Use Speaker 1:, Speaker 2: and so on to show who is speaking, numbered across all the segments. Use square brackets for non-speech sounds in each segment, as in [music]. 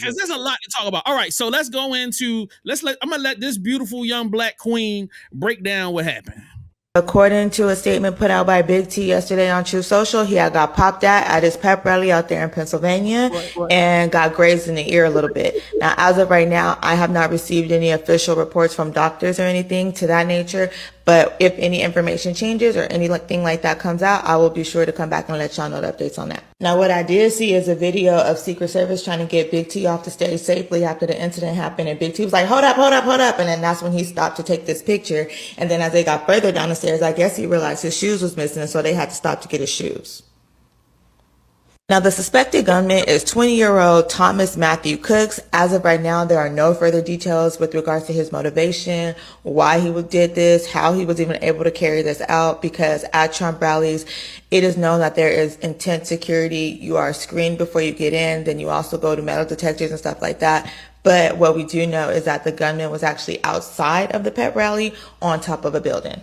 Speaker 1: because there's a lot to talk about. All right, so let's go into let's let I'm gonna let this beautiful young black queen break down what happened.
Speaker 2: According to a statement put out by Big T yesterday on Truth Social, he had got popped at at his pep rally out there in Pennsylvania and got grazed in the ear a little bit. Now, as of right now, I have not received any official reports from doctors or anything to that nature, but if any information changes or anything like that comes out, I will be sure to come back and let y'all know the updates on that. Now, what I did see is a video of Secret Service trying to get Big T off the stage safely after the incident happened. And Big T was like, hold up, hold up, hold up. And then that's when he stopped to take this picture. And then as they got further down the stairs, I guess he realized his shoes was missing. So they had to stop to get his shoes. Now, the suspected gunman is 20 year old Thomas Matthew Crooks. As of right now, there are no further details with regards to his motivation, why he did this, how he was even able to carry this out, because at Trump rallies, it is known that there is intense security. You are screened before you get in, then you also go to metal detectors and stuff like that. But what we do know is that the gunman was actually outside of the pep rally on top of a building.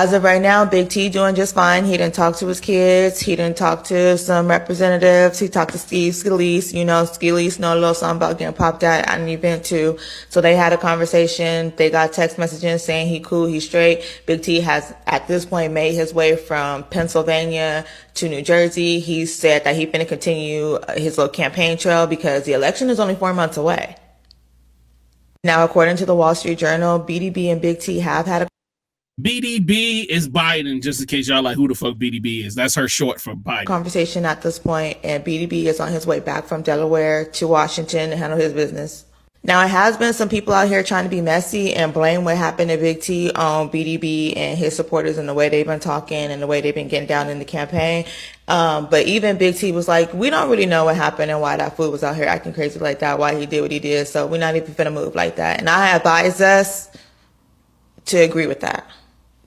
Speaker 2: As of right now, Big T doing just fine. He didn't talk to his kids. He didn't talk to some representatives. He talked to Steve Scalise. You know, Scalise know a little something about getting popped at at an event too. So they had a conversation. They got text messages saying he cool, he's straight. Big T has at this point made his way from Pennsylvania to New Jersey. He said that he's going to continue uh, his little campaign trail because the election is only four months away. Now, according to the Wall Street Journal, BDB and Big T have had a
Speaker 1: BDB is Biden, just in case y'all like who the fuck BDB is. That's her short for Biden.
Speaker 2: Conversation at this point, and BDB is on his way back from Delaware to Washington to handle his business. Now, it has been some people out here trying to be messy and blame what happened to Big T on BDB and his supporters and the way they've been talking and the way they've been getting down in the campaign. Um, but even Big T was like, we don't really know what happened and why that fool was out here acting crazy like that, why he did what he did. So we're not even going to move like that. And I advise us to agree with that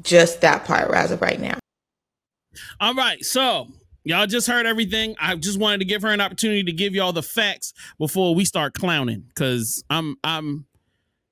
Speaker 2: just that part as of right now.
Speaker 1: All right. So y'all just heard everything. I just wanted to give her an opportunity to give y'all the facts before we start clowning. Cause I'm I'm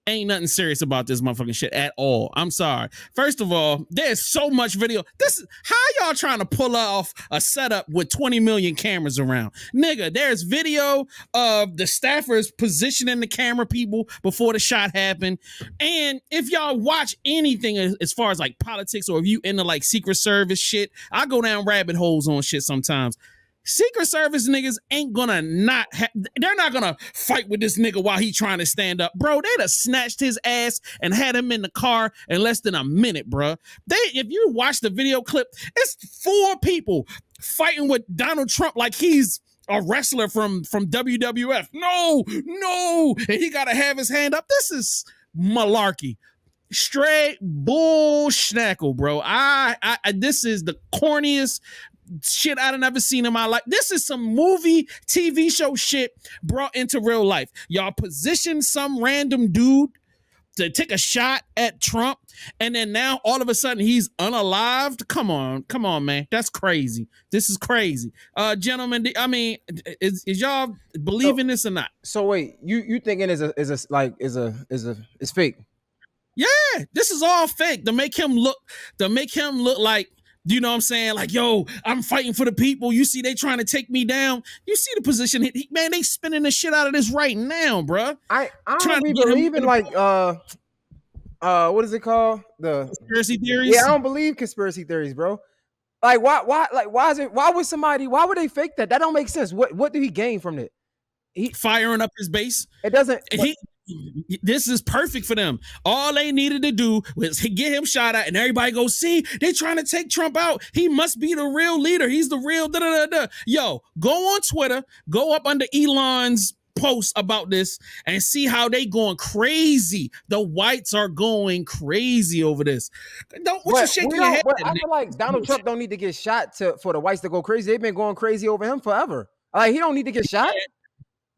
Speaker 1: ain't nothing serious about this motherfucking shit at all. I'm sorry. First of all, there's so much video. This is how y'all trying to pull off a setup with 20 million cameras around. Nigga, there's video of the staffers positioning the camera people before the shot happened. And if y'all watch anything as far as like politics or if you into like secret service shit, I go down rabbit holes on shit sometimes. Secret Service niggas ain't gonna not ha- they're not gonna fight with this nigga while he trying to stand up. Bro, they'd have snatched his ass and had him in the car in less than a minute, bro. They if you watch the video clip, it's four people fighting with Donald Trump like he's a wrestler from from WWF. No, no, and he gotta have his hand up. This is malarkey straight bull schnackle, bro. I, I, this is the corniest shit I've never seen in my life. This is some movie, TV show shit brought into real life. Y'all position some random dude to take a shot at Trump, and then now all of a sudden he's unalived. Come on, come on, man. That's crazy. This is crazy. Uh gentlemen, I mean, is, is y'all believing so, this or not?
Speaker 3: So wait, you you thinking is a is a like is a is a is fake?
Speaker 1: Yeah, this is all fake to make him look to make him look like you know what I'm saying? Like, yo, I'm fighting for the people. You see, they trying to take me down. You see the position. He, man, they spinning the shit out of this right now, bro.
Speaker 3: I I don't believe in like uh uh what is it called? The
Speaker 1: conspiracy theories.
Speaker 3: Yeah, I don't believe conspiracy theories, bro. Like why why like why is it why would somebody why would they fake that? That don't make sense. What what do he gain from it?
Speaker 1: He firing up his base.
Speaker 3: It doesn't.
Speaker 1: He this is perfect for them. All they needed to do was get him shot at, and everybody go, see, they trying to take Trump out. He must be the real leader. He's the real da da da da. Yo, go on Twitter, go up under Elon's post about this and see how they going crazy. The whites are going crazy over this. Don't what you shaking your head?
Speaker 3: I feel like Donald Trump don't need to get shot to for the whites to go crazy. They've been going crazy over him forever. Like he don't need to get shot.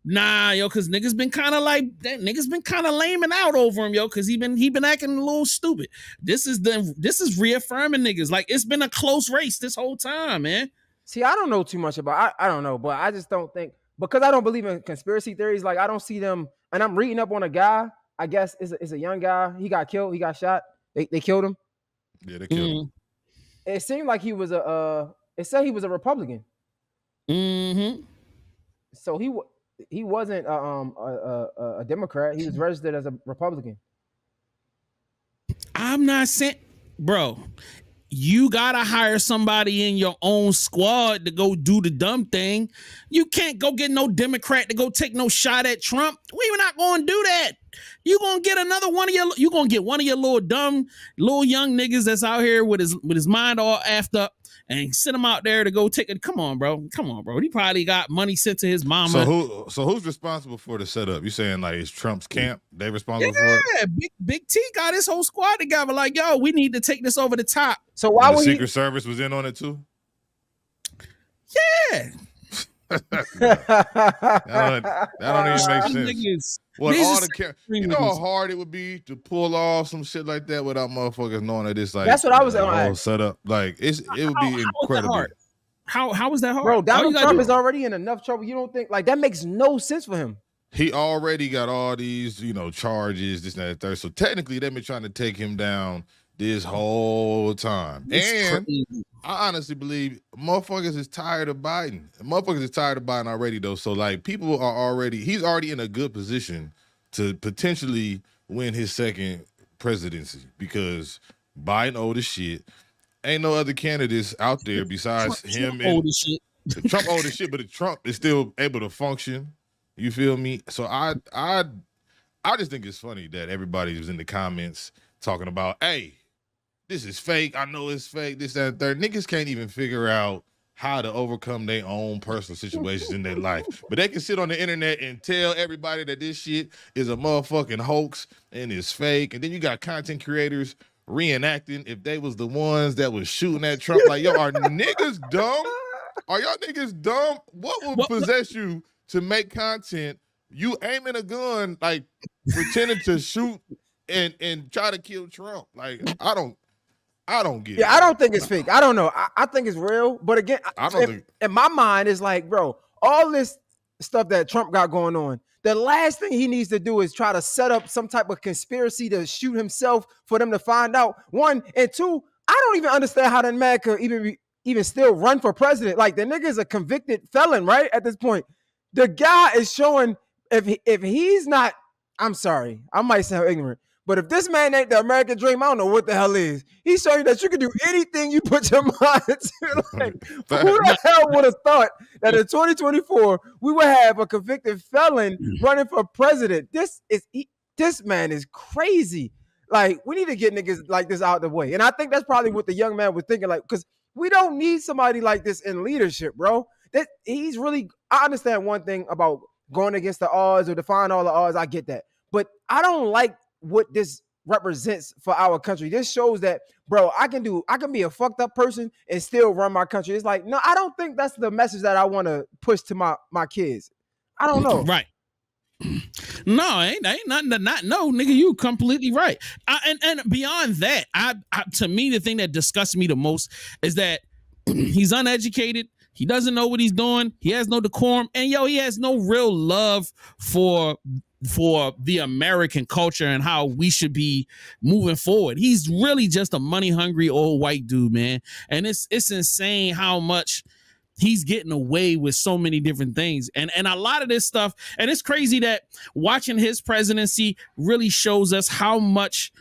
Speaker 1: Nah, yo, cause niggas been kind of like that. Niggas been kind of laming out over him, yo, cause he been he been acting a little stupid. This is the this is reaffirming niggas. Like it's been a close race this whole time, man.
Speaker 3: See, I don't know too much about. I, I don't know, but I just don't think because I don't believe in conspiracy theories. Like I don't see them, and I'm reading up on a guy. I guess is a, is a young guy. He got killed. He got shot. They they killed him.
Speaker 4: Yeah, they killed mm-hmm. him.
Speaker 3: It seemed like he was a. Uh, it said he was a Republican.
Speaker 1: Mm-hmm.
Speaker 3: So he he wasn't uh, um a, a, a Democrat. He was registered as a Republican.
Speaker 1: I'm not saying, bro. You gotta hire somebody in your own squad to go do the dumb thing. You can't go get no Democrat to go take no shot at Trump. We were not gonna do that. You gonna get another one of your. You gonna get one of your little dumb, little young niggas that's out here with his with his mind all up and send him out there to go take it. Come on, bro. Come on, bro. He probably got money sent to his mama.
Speaker 4: So who? So who's responsible for the setup? You saying like it's Trump's camp? They responsible
Speaker 1: yeah,
Speaker 4: for it?
Speaker 1: Big Big T got his whole squad together. Like, yo, we need to take this over the top.
Speaker 3: So why
Speaker 4: And the
Speaker 3: would
Speaker 4: Secret
Speaker 3: he?
Speaker 4: Service was in on it too.
Speaker 1: Yeah,
Speaker 4: That don't, that don't even make sense.
Speaker 1: niggas-
Speaker 4: What all the ca- you know how hard it would be to pull off some shit like that without motherfuckers knowing that it's like
Speaker 3: That's what I was
Speaker 4: a
Speaker 3: gonna
Speaker 4: whole
Speaker 3: ask.
Speaker 4: setup. Like it's it would
Speaker 1: How-
Speaker 4: be
Speaker 1: how is that
Speaker 4: incredible.
Speaker 1: hard? How how was that hard?
Speaker 3: Bro, Donald Trump
Speaker 1: do-
Speaker 3: is already in enough trouble. You don't think like that makes no sense for him?
Speaker 4: He already got all these, you know, charges, this and that, third. So technically, they've been trying to take him down this whole time.
Speaker 1: It's
Speaker 4: and
Speaker 1: crazy.
Speaker 4: I honestly believe motherfuckers is tired of Biden. Motherfuckers is tired of Biden already, though. So like, people are already. He's already in a good position to potentially win his second presidency because Biden old as shit. Ain't no other candidates out there besides
Speaker 1: Trump-
Speaker 4: him
Speaker 1: Trump
Speaker 4: and
Speaker 1: old as shit.
Speaker 4: Trump old as shit, but the Trump is still able to function. You feel me? So I I I just think it's funny that everybody was in the comments talking about, hey, this is fake. I know it's fake. This, that, and third. Niggas can't even figure out how to overcome their own personal situations in their life. But they can sit on the internet and tell everybody that this shit is a motherfucking hoax and it's fake. And then you got content creators reenacting if they was the ones that was shooting at Trump. Like, yo, are niggas dumb? Are y'all niggas dumb? What would possess you to make content? You aiming a gun, like pretending to shoot and and try to kill Trump. Like, I don't, I don't get.
Speaker 3: Yeah,
Speaker 4: it.
Speaker 3: I don't think it's fake. I don't know. I, I think it's real. But again,
Speaker 4: I don't
Speaker 3: in,
Speaker 4: think-
Speaker 3: in my mind, it's like, bro, all this stuff that Trump got going on. The last thing he needs to do is try to set up some type of conspiracy to shoot himself for them to find out. One and two, I don't even understand how that man could even be, even still run for president. Like the nigga is a convicted felon, right? At this point, the guy is showing if he, if he's not, I'm sorry, I might sound ignorant, but if this man ain't the American dream, I don't know what the hell is. He's showing that you can do anything you put your [laughs] mind to. like, who the hell would have thought that in 2024 we would have a convicted felon running for president? This is he, this man is crazy. Like we need to get niggas like this out of the way, and I think that's probably what the young man was thinking. Like, because we don't need somebody like this in leadership, bro. That he's really. I understand one thing about going against the odds or defying all the odds. I get that, but I don't like what this represents for our country. This shows that, bro, I can do. I can be a fucked up person and still run my country. It's like, no, I don't think that's the message that I want to push to my my kids. I don't know.
Speaker 1: Right. [clears throat] No, ain't ain't nothing to not know, nigga. You completely right. I, and and beyond that, I, I to me the thing that disgusts me the most is that [clears throat] he's uneducated. He doesn't know what he's doing. He has no decorum, and yo, he has no real love for for the American culture and how we should be moving forward. He's really just a money hungry old white dude, man. And it's it's insane how much he's getting away with so many different things. And and a lot of this stuff, and it's crazy that watching his presidency really shows us how much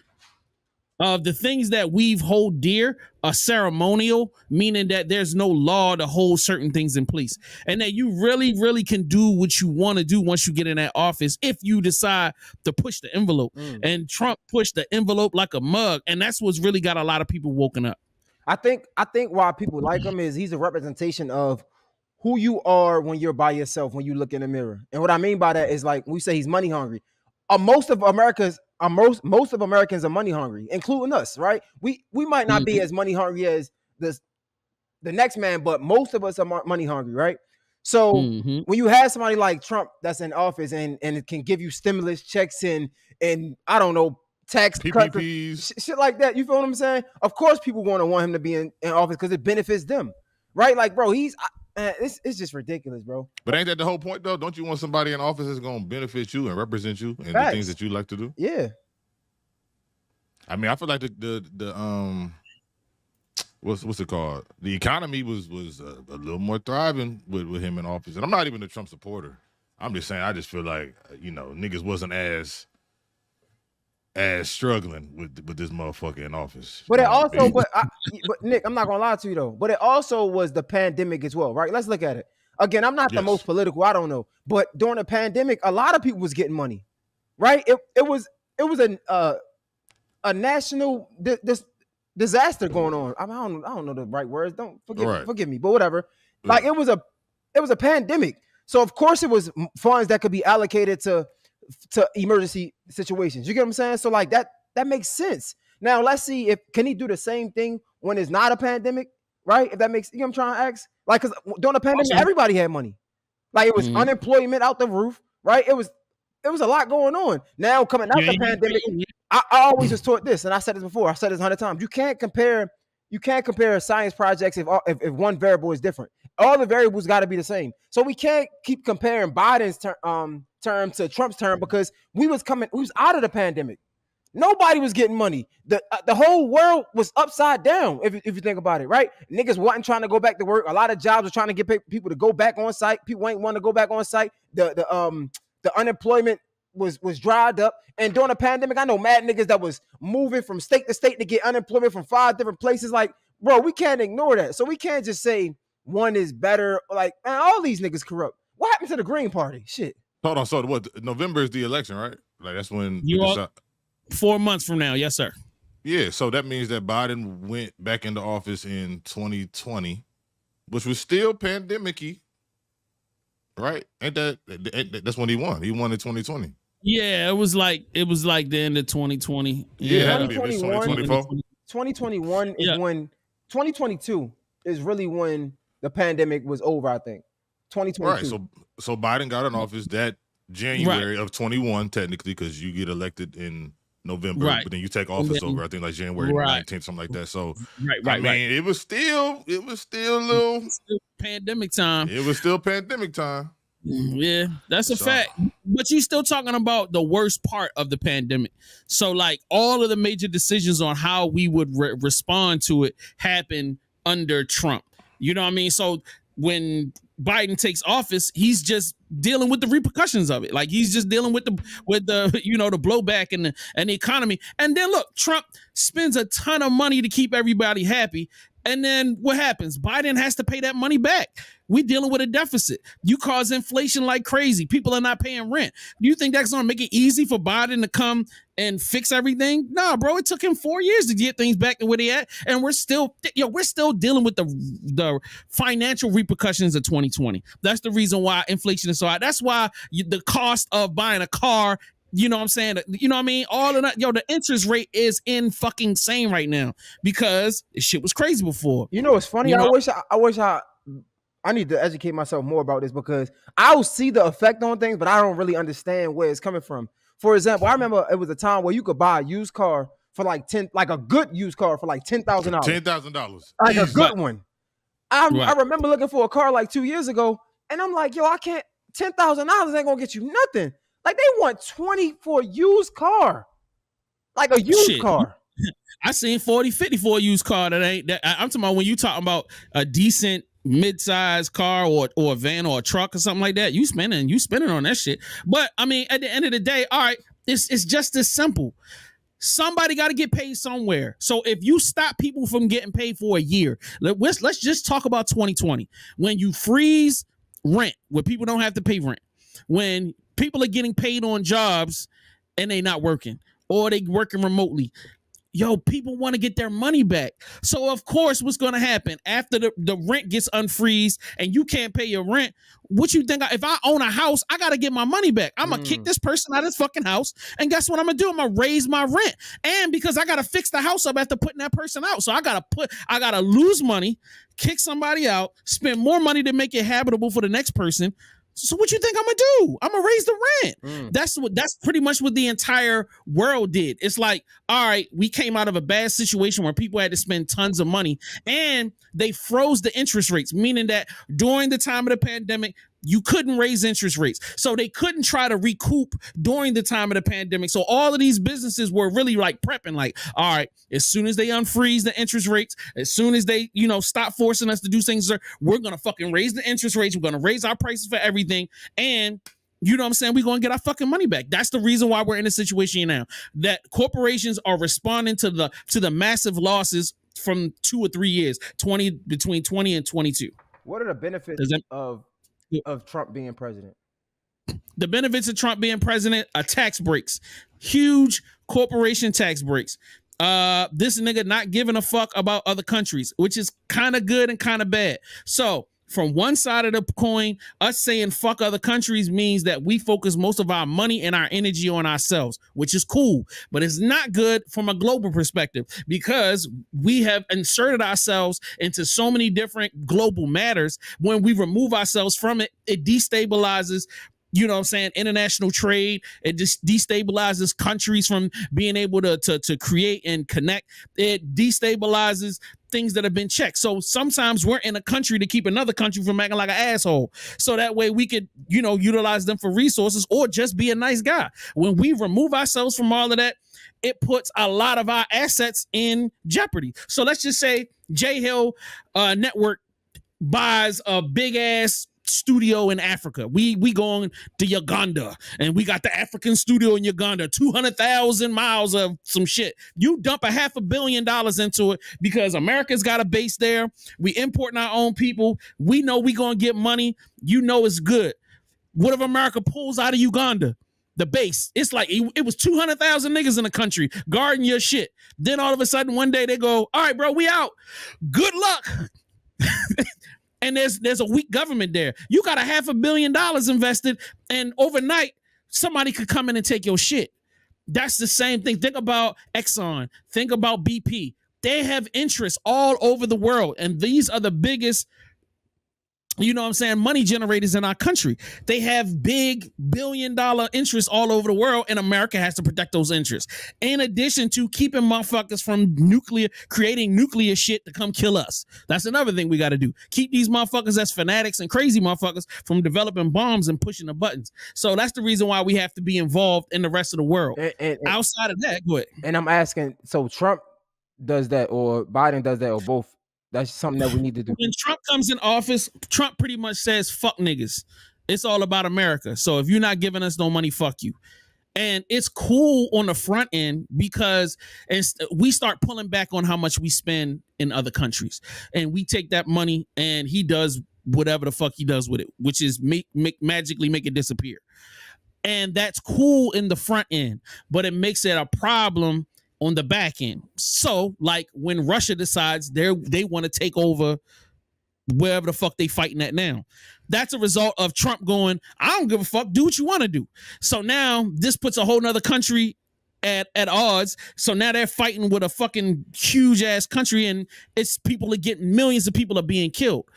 Speaker 1: of the things that we've hold dear are ceremonial, meaning that there's no law to hold certain things in place. And that you really, really can do what you want to do once you get in that office if you decide to push the envelope.
Speaker 3: Mm.
Speaker 1: And Trump pushed the envelope like a mug. And that's what's really got a lot of people woken up.
Speaker 3: I think I think why people like him is he's a representation of who you are when you're by yourself when you look in the mirror. And what I mean by that is like we say he's money hungry. Uh, most of America's uh, most most of Americans are money hungry, including us, right? We we might not be as money hungry as this the next man, but most of us are money hungry, right? So
Speaker 1: Mhm.
Speaker 3: when you have somebody like Trump that's in office and and it can give you stimulus checks and and I don't know tax cuts, sh- shit like that. You feel what I'm saying? Of course, people want to want him to be in, in office because it benefits them, right? Like, bro, he's It's it's just ridiculous, bro.
Speaker 4: But ain't that the whole point though? Don't you want somebody in office that's gonna benefit you and represent you and the things that you like to do?
Speaker 3: Yeah,
Speaker 4: I mean, I feel like the the, the um what's what's it called? The economy was was a, a little more thriving with, with him in office. And I'm not even a Trump supporter. I'm just saying, I just feel like you know niggas wasn't as struggling with with this motherfucker in office.
Speaker 3: But it
Speaker 4: know what I
Speaker 3: also, but I, but Nick, I'm not gonna lie to you though. But it also was the pandemic as well, right? Let's look at it again. I'm not the most political. I don't know, but during the pandemic, a lot of people was getting money, right? It it was it was a uh, a national di- dis- disaster going on. I, mean, I don't I don't know the right words. Don't forgive
Speaker 4: Right.
Speaker 3: forgive me, but whatever. Like it was a it was a pandemic, so of course it was funds that could be allocated to to emergency situations. You get what I'm saying? So like that that makes sense. Now let's see if can he do the same thing when it's not a pandemic, right? If that makes you know what I'm trying to ask. Like because during the pandemic, everybody had money. Like it was
Speaker 1: Mhm.
Speaker 3: unemployment out the roof, right? It was it was a lot going on. Now coming out
Speaker 1: Yeah,
Speaker 3: the pandemic,
Speaker 1: yeah.
Speaker 3: I, I always was taught this, and I said this before. I said this a hundred times. You can't compare. You can't compare science projects if, all, if if one variable is different. All the variables got to be the same. So we can't keep comparing Biden's ter- um term to Trump's term because we was coming. We was out of the pandemic. Nobody was getting money. The uh, the whole world was upside down. If, you- if you think about it, right? Niggas wasn't trying to go back to work. A lot of jobs were trying to get pe- people to go back on site. People ain't want to go back on site. The the um the unemployment was was dried up. And during the pandemic, I know mad niggas that was moving from state to state to get unemployment from five different places. Like, bro, we can't ignore that. So we can't just say one is better. Like, man, all these niggas corrupt. What happened to the Green Party? Shit.
Speaker 4: Hold on. So what? November is the election, right? Like that's when
Speaker 1: You all- Four months from now, yes, sir.
Speaker 4: Yeah, so that means that Biden went back into office in 2020, which was still pandemic-y, right? Ain't that ain't that- that's when he won? He won in 2020.
Speaker 1: Yeah, it was like it was like the end of 2020.
Speaker 4: Yeah, it had to be. If it's
Speaker 3: 2021. 2021 is
Speaker 1: Yeah.
Speaker 3: when 2022 is really when the pandemic was over, I think. 2022.
Speaker 4: Right. So so Biden got in office that January of 21, technically, because you get elected in November,
Speaker 1: Right.
Speaker 4: but then you take office
Speaker 1: then-
Speaker 4: over, I think like January
Speaker 1: Right.
Speaker 4: 19th, something like that. So
Speaker 1: right, right,
Speaker 4: I
Speaker 1: right,
Speaker 4: mean,
Speaker 1: right.
Speaker 4: it was still it was still a little
Speaker 1: Still pandemic time.
Speaker 4: it was still pandemic time.
Speaker 1: Mm, yeah, that's a
Speaker 4: So-
Speaker 1: fact. But you still talking about the worst part of the pandemic. So like all of the major decisions on how we would re- respond to it happened under Trump. You know what I mean? So when Biden takes office, he's just dealing with the repercussions of it. Like he's just dealing with the with the [laughs] you know the blowback and the and the economy. And then look, Trump spends a ton of money to keep everybody happy. And then what happens? Biden has to pay that money back. We dealing with a deficit. You cause inflation like crazy. People are not paying rent. Do you think that's gonna make it easy for Biden to come and fix everything? No, bro. It took him four years to get things back to where they at, and we're still, yo, we're still dealing with the the financial repercussions of 2020. That's the reason why inflation is so high. That's why you, the cost of buying a car. You know what I'm saying? You know what I mean? All of that, yo, the interest rate is in fucking sane right now because this shit was crazy before.
Speaker 3: You know, it's funny.
Speaker 1: You
Speaker 3: I wish I, I wish I I need to educate myself more about this because I'll see the effect on things, but I don't really understand where it's coming from. For example, I remember it was a time where you could buy a used car for like 10, like a good used car for like ten thousand dollars.
Speaker 4: Ten thousand dollars.
Speaker 3: Like a good one. I, I remember looking for a car like two years ago, and I'm like, yo, I can't ten thousand dollars ain't gonna get you nothing. Like they want 20 for a used car. Like a used
Speaker 1: Shit.
Speaker 3: car. [laughs]
Speaker 1: I seen 40, 50 for a used car that ain't that. I'm talking about when you talking about a decent mid-sized car or or a van or a truck or something like that. You spending, you spending on that shit. But I mean, at the end of the day, all right, it's it's just as simple. Somebody got to get paid somewhere. So if you stop people from getting paid for a year, let- let's let's just talk about 2020 when you freeze rent, where people don't have to pay rent, when people are getting paid on jobs and they not working or they working remotely yo, people want to get their money back. So of course, what's going to happen after the, the rent gets unfreezed and you can't pay your rent? What you think? I, if I own a house, I got to get my money back. I'm gonna kick
Speaker 3: Mm.
Speaker 1: this person out of this fucking house, and guess what I'm gonna do? I'm gonna raise my rent, and because I got to fix the house up after putting that person out, so I gotta put, I gotta lose money, kick somebody out, spend more money to make it habitable for the next person. So what you think I'm gonna do? I'm gonna raise the rent.
Speaker 3: Mm.
Speaker 1: That's what that's pretty much what the entire world did. It's like, all right, we came out of a bad situation where people had to spend tons of money and they froze the interest rates, meaning that during the time of the pandemic, you couldn't raise interest rates. So they couldn't try to recoup during the time of the pandemic. So all of these businesses were really like prepping, like, all right, as soon as they unfreeze the interest rates, as soon as they, you know, stop forcing us to do things, we're gonna fucking raise the interest rates. We're gonna raise our prices for everything. And you know what I'm saying? We're gonna get our fucking money back. That's the reason why we're in a situation now. That corporations are responding to the to the massive losses from two or three years, 20 between 20 and 22.
Speaker 3: What are the benefits of of Trump being president?
Speaker 1: the benefits of Trump being president are tax breaks, huge corporation tax breaks. Uh, this nigga not giving a fuck about other countries, which is kind of good and kind of bad. So from one side of the coin, us saying fuck other countries means that we focus most of our money and our energy on ourselves, which is cool, but it's not good from a global perspective because we have inserted ourselves into so many different global matters. When we remove ourselves from it, it destabilizes you know what I'm saying, international trade. It just destabilizes countries from being able to, to, to create and connect. It destabilizes things that have been checked. So sometimes we're in a country to keep another country from acting like an asshole. So that way we could, you know, utilize them for resources or just be a nice guy. When we remove ourselves from all of that, it puts a lot of our assets in jeopardy. So let's just say Jay Hill uh, Network buys a big ass studio in Africa. We we going to Uganda and we got the African studio in Uganda, 200,000 miles of some shit. You dump a half a billion dollars into it because America's got a base there. We importing our own people. We know we going to get money. You know it's good. What if America pulls out of Uganda? The base. It's like it, it was 200,000 niggas in the country guarding your shit. Then all of a sudden one day they go, "All right, bro, we out. Good luck." [laughs] and there's there's a weak government there. You got a half a billion dollars invested, and overnight somebody could come in and take your shit. That's the same thing. Think about Exxon. Think about BP. They have interests all over the world, and these are the biggest you know what I'm saying, money generators in our country. They have big billion dollar interests all over the world, and America has to protect those interests. In addition to keeping motherfuckers from nuclear, creating nuclear shit to come kill us. That's another thing we got to do. Keep these motherfuckers as fanatics and crazy motherfuckers from developing bombs and pushing the buttons. So that's the reason why we have to be involved in the rest of the world.
Speaker 3: And, and,
Speaker 1: Outside of that, go ahead.
Speaker 3: and I'm asking, so Trump does that, or Biden does that, or both? That's something that we need to do.
Speaker 1: when Trump comes in office, Trump pretty much says, fuck niggas. It's all about America. So if you're not giving us no money, fuck you. And it's cool on the front end because we start pulling back on how much we spend in other countries. And we take that money and he does whatever the fuck he does with it, which is make, make magically make it disappear. And that's cool in the front end, but it makes it a problem on the back end. So, like when Russia decides they they want to take over wherever the fuck they fighting at now. That's a result of Trump going, I don't give a fuck, do what you want to do. So now this puts a whole nother country at at odds. So now they're fighting with a fucking huge ass country, and it's people are getting millions of people are being killed.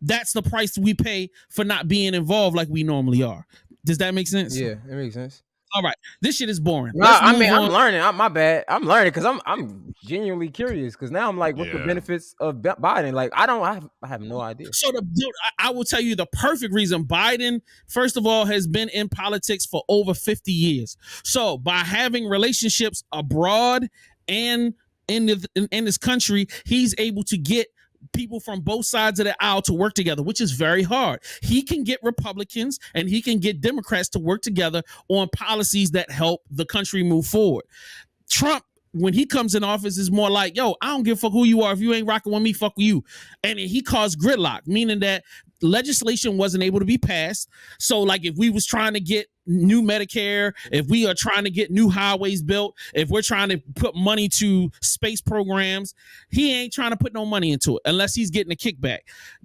Speaker 1: That's the price we pay for not being involved like we normally are. Does that make sense?
Speaker 3: Yeah, it makes sense.
Speaker 1: All right. This shit is boring.
Speaker 3: No, I
Speaker 1: move
Speaker 3: mean, I'm learning. I'm, my bad. I'm learning because I'm I'm genuinely curious because now I'm like, what the benefits of Biden? Like, I don't. I have, I have no idea.
Speaker 1: So the dude, I, I will tell you the perfect reason Biden, first of all, has been in politics for over 50 years. So by having relationships abroad and in the, in, in this country, he's able to get people from both sides of the aisle to work together, which is very hard. He can get Republicans and he can get Democrats to work together on policies that help the country move forward. Trump, when he comes in office, is more like, yo, I don't give a fuck who you are. If you ain't rocking with me, fuck with you. And he caused gridlock, meaning that legislation wasn't able to be passed. So, like, if we was trying to get new Medicare, if we are trying to get new highways built, if we're trying to put money to space programs, he ain't trying to put no money into it unless he's getting a kickback.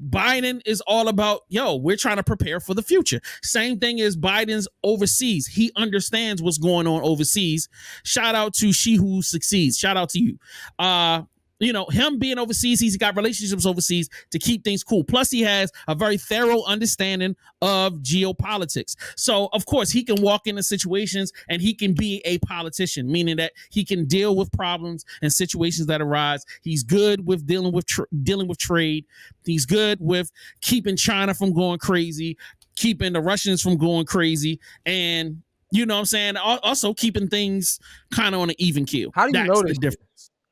Speaker 1: Biden is all about, yo, we're trying to prepare for the future. Same thing as Biden's overseas. He understands what's going on overseas. Shout out to She Who Succeeds. Shout out to you. Uh, you know, him being overseas, he's got relationships overseas to keep things cool. Plus, he has a very thorough understanding of geopolitics. So, of course, he can walk into situations and he can be a politician, meaning that he can deal with problems and situations that arise. He's good with dealing with tr- dealing with trade. He's good with keeping China from going crazy, keeping the Russians from going crazy, and you know what I'm saying. Also, keeping things kind of on an even keel.
Speaker 3: How do you
Speaker 1: That's
Speaker 3: know
Speaker 1: the
Speaker 3: this?
Speaker 1: difference?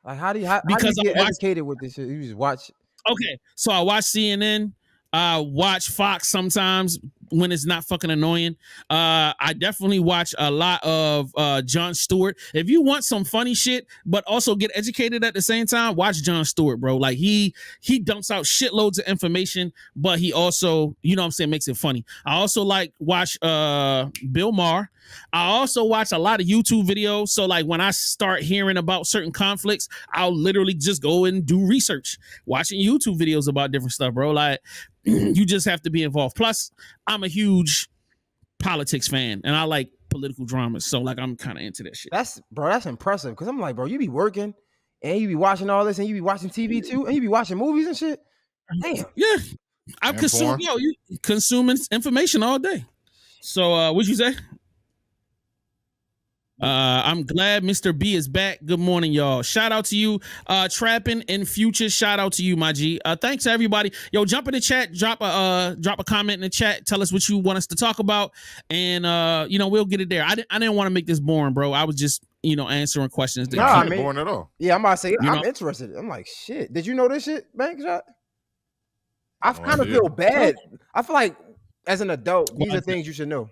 Speaker 3: Like, how do you how, how do
Speaker 1: Because
Speaker 3: you
Speaker 1: I
Speaker 3: get
Speaker 1: watch-
Speaker 3: educated with this shit? You just watch.
Speaker 1: Okay, so I watch CNN, I watch Fox sometimes when it's not fucking annoying. Uh, I definitely watch a lot of uh, Jon Stewart. If you want some funny shit, but also get educated at the same time, watch Jon Stewart, bro. Like he he dumps out shitloads of information, but he also, you know what I'm saying, makes it funny. I also like watch uh Bill Maher. I also watch a lot of YouTube videos. So like when I start hearing about certain conflicts, I'll literally just go and do research, watching YouTube videos about different stuff, bro. Like [clears throat] you just have to be involved. Plus, I'm a huge politics fan and I like political dramas. So like I'm kind of into that shit.
Speaker 3: That's bro, that's impressive. Cause I'm like, bro, you be working and you be watching all this and you be watching TV too, and you be watching movies and shit. Damn.
Speaker 1: Yeah. I'm consuming yo, you consuming information all day. So uh what'd you say? Uh, I'm glad Mr. B is back. Good morning, y'all. Shout out to you, uh, trapping in future. Shout out to you, my G. Uh, thanks to everybody. Yo, jump in the chat, drop a uh, drop a comment in the chat. Tell us what you want us to talk about, and uh, you know we'll get it there. I didn't I didn't want to make this boring, bro. I was just you know answering questions.
Speaker 4: No, I mean, boring at all.
Speaker 3: Yeah, I'm about to say you I'm know? interested. I'm like, shit. Did you know this shit, Bankshot? I oh, kind of feel bad. I feel like as an adult, these are things you should know.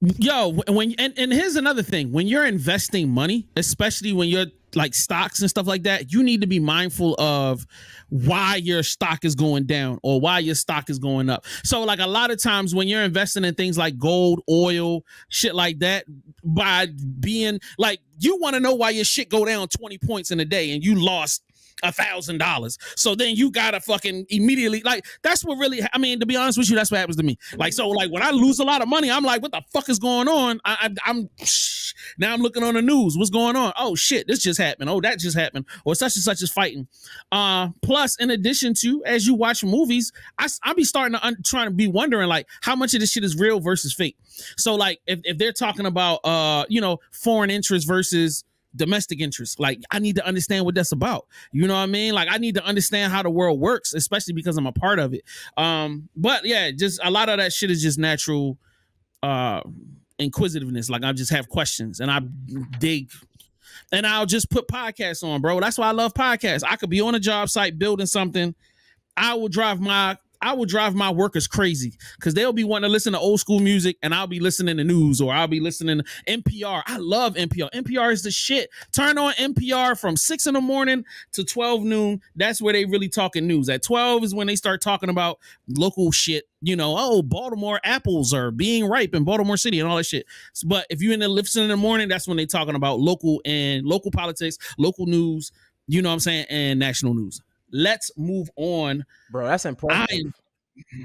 Speaker 1: Yo, when and, and here's another thing: when you're investing money, especially when you're like stocks and stuff like that, you need to be mindful of why your stock is going down or why your stock is going up. So, like a lot of times when you're investing in things like gold, oil, shit like that, by being like you want to know why your shit go down 20 points in a day and you lost a thousand dollars. So then you gotta fucking immediately like that's what really I mean to be honest with you that's what happens to me. Like so like when I lose a lot of money I'm like what the fuck is going on? I, I am [sniffs] now I'm looking on the news. What's going on? Oh shit, this just happened. Oh that just happened. Or such and such is fighting. Uh plus in addition to as you watch movies I I be starting to un- trying to be wondering like how much of this shit is real versus fake. So like if if they're talking about uh you know foreign interest versus domestic interests. Like I need to understand what that's about. You know what I mean? Like I need to understand how the world works, especially because I'm a part of it. Um, but yeah, just a lot of that shit is just natural uh inquisitiveness. Like I just have questions and I dig and I'll just put podcasts on, bro. That's why I love podcasts. I could be on a job site building something. I will drive my I will drive my workers crazy because they'll be wanting to listen to old school music and I'll be listening to news or I'll be listening to NPR. I love NPR. NPR is the shit. Turn on NPR from six in the morning to 12 noon. That's where they really talking news. At 12 is when they start talking about local shit. You know, oh, Baltimore apples are being ripe in Baltimore City and all that shit. But if you're in the listening in the morning, that's when they talking about local and local politics, local news, you know what I'm saying, and national news let's move on.
Speaker 3: Bro, that's impressive.
Speaker 1: I'm,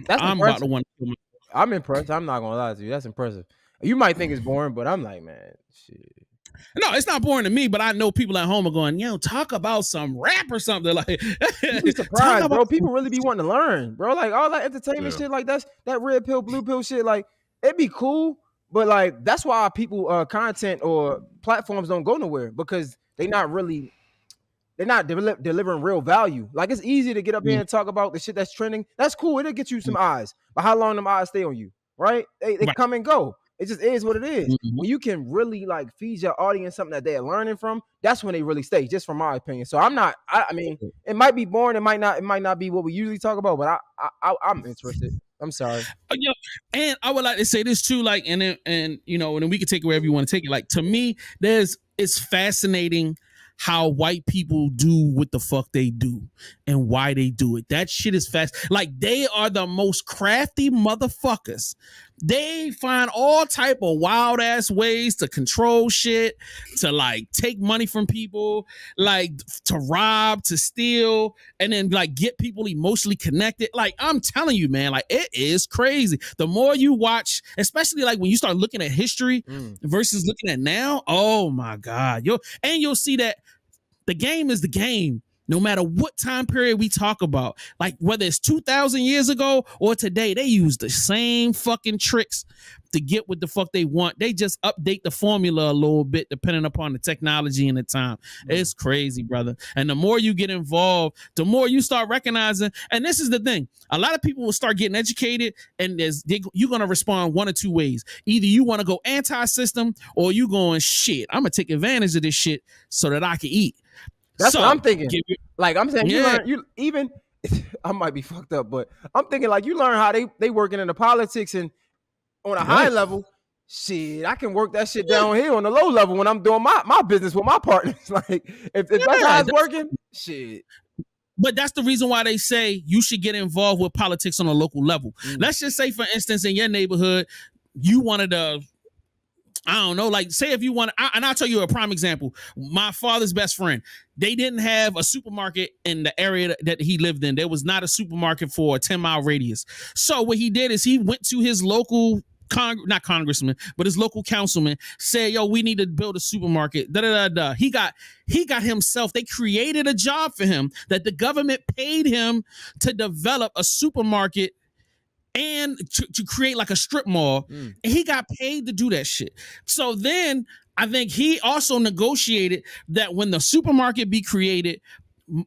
Speaker 1: that's I'm impressive. about to want to
Speaker 3: I'm impressed. I'm not gonna lie to you. That's impressive. You might think it's boring, but I'm like, man, shit.
Speaker 1: No, it's not boring to me, but I know people at home are going, yo, talk about some rap or something. [laughs] Like,
Speaker 3: be surprised, bro. People really be wanting to learn, bro. Like all that entertainment yeah. shit, like that's that red pill, blue pill shit. Like it'd be cool, but like that's why people uh content or platforms don't go nowhere because they not really they're not de- delivering real value. Like it's easy to get up here mm. and talk about the shit that's trending. That's cool. It'll get you some mm. eyes. But how long them eyes stay on you? Right? They, they right. come and go. It just is what it is. Mm-hmm. When you can really like feed your audience something that they're learning from, that's when they really stay. Just from my opinion. So I'm not. I, I mean, it might be boring. It might not. It might not be what we usually talk about. But I, I, I am interested. I'm sorry.
Speaker 1: Uh, yeah, and I would like to say this too. Like, and and you know, and we can take it wherever you want to take it. Like to me, there's it's fascinating how white people do what the fuck they do and why they do it. That shit is fast. Like they are the most crafty motherfuckers. They find all type of wild ass ways to control shit, to like take money from people, like to rob, to steal, and then like get people emotionally connected. Like I'm telling you, man, like it is crazy. The more you watch, especially like when you start looking at history mm. versus looking at now, oh my god, yo, and you'll see that the game is the game no matter what time period we talk about like whether it's 2000 years ago or today they use the same fucking tricks to get what the fuck they want. They just update the formula a little bit depending upon the technology and the time. Mm-hmm. it's crazy brother. And the more you get involved the more you start recognizing. And this is the thing. A lot of people will start getting educated and there's they, you're going to respond one or two ways. Either you want to go anti-system or you going shit i'm gonna take advantage of this shit so that i can eat
Speaker 3: that's so, what I'm thinking. Like I'm saying, yeah. you learn you even [laughs] I might be fucked up, but I'm thinking like you learn how they they working in the politics and on a right. high level. Shit, I can work that shit down here on the low level when I'm doing my, my business with my partners. [laughs] like if, if yeah, that's how it's working, shit.
Speaker 1: But that's the reason why they say you should get involved with politics on a local level. Mm. Let's just say, for instance, in your neighborhood, you wanted to I don't know, like say if you want, I, and I'll tell you a prime example. My father's best friend, they didn't have a supermarket in the area that he lived in. There was not a supermarket for a 10 mile radius. So what he did is he went to his local Cong- not congressman, but his local councilman said, "Yo, we need to build a supermarket." Da da da da. He got he got himself. They created a job for him that the government paid him to develop a supermarket and to, to create like a strip mall. Mm. And he got paid to do that shit. So then I think he also negotiated that when the supermarket be created,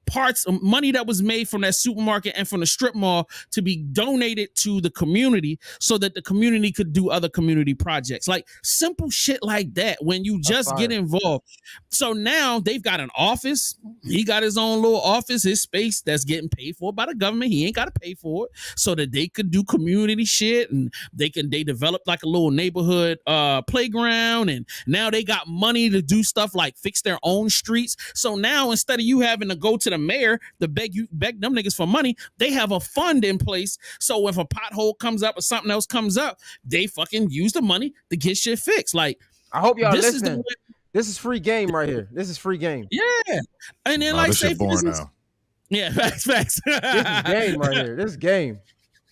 Speaker 1: parts of money that was made from that supermarket and from the strip mall to be donated to the community so that the community could do other community projects. Like simple shit like that when you just get involved. So now they've got an office. He got his own little office his space that's getting paid for by the government. He ain't got to pay for it so that they could do community shit and they can they develop like a little neighborhood uh playground and now they got money to do stuff like fix their own streets. So now instead of you having to go to the mayor to beg you beg them niggas for money. They have a fund in place. So if a pothole comes up or something else comes up, they fucking use the money to get shit fixed. Like
Speaker 3: I hope y'all this listen. Is this is free game right here. This is free game.
Speaker 1: Yeah. And then like say for instance, yeah, [laughs] facts, facts.
Speaker 3: this is game right here. This game.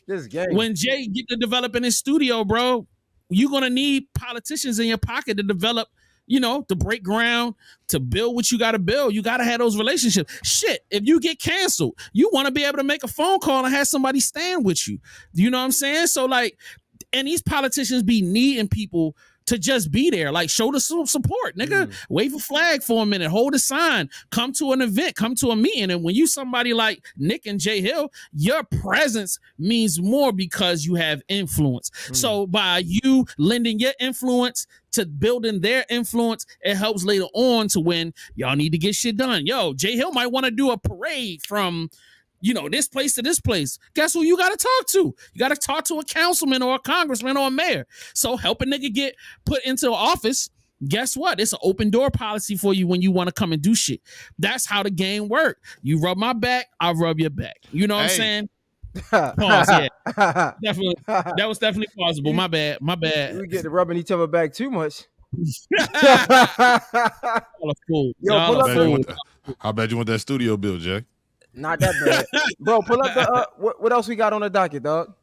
Speaker 3: This game.
Speaker 1: When Jay get to develop in his studio, bro, you're gonna need politicians in your pocket to develop you know, to break ground, to build what you got to build. You got to have those relationships. Shit, if you get canceled, you want to be able to make a phone call and have somebody stand with you. You know what I'm saying? So, like, and these politicians be needing people to just be there. Like, show the support, nigga. Mm. Wave a flag for a minute, hold a sign, come to an event, come to a meeting. And when you somebody like Nick and Jay Hill, your presence means more because you have influence. Mm. So by you lending your influence to building their influence, it helps later on to when y'all need to get shit done. Yo, Jay Hill might want to do a parade from you know, this place to this place. Guess who you got to talk to? You got to talk to a councilman or a congressman or a mayor. So help a nigga get put into office. Guess what? It's an open door policy for you when you want to come and do shit. That's how the game work. You rub my back, I rub your back. You know what hey. I'm saying? [laughs] Pause. Yeah, [laughs] definitely. That was definitely plausible. My bad. My bad.
Speaker 3: We get to rubbing each other back too much. [laughs]
Speaker 4: Yo, pull up How bad you want that studio bill, Jack?
Speaker 3: Not that bad, bro. Pull up the uh, what, what else we got on the docket, dog?